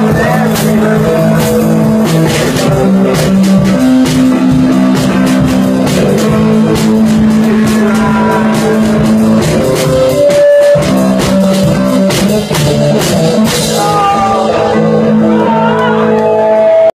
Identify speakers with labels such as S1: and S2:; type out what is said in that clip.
S1: I'm